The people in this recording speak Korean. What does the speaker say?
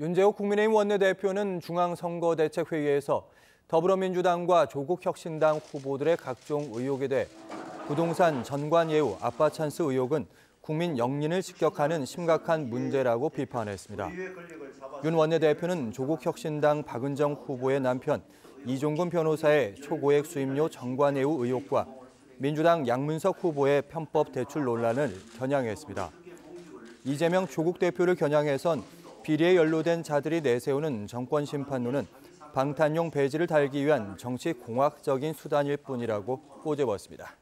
윤재욱 국민의힘 원내대표는 중앙선거대책회의에서 더불어민주당과 조국혁신당 후보들의 각종 의혹에 대해 부동산 전관 예우 아빠 찬스 의혹은 국민 영린을 직격하는 심각한 문제라고 비판했습니다. 윤 원내대표는 조국혁신당 박은정 후보의 남편 이종근 변호사의 초고액 수임료 전관 예우 의혹과 민주당 양문석 후보의 편법 대출 논란을 겨냥했습니다. 이재명 조국 대표를 겨냥해선 비리에 연루된 자들이 내세우는 정권 심판론은 방탄용 배지를 달기 위한 정치 공학적인 수단일 뿐이라고 꼬집었습니다.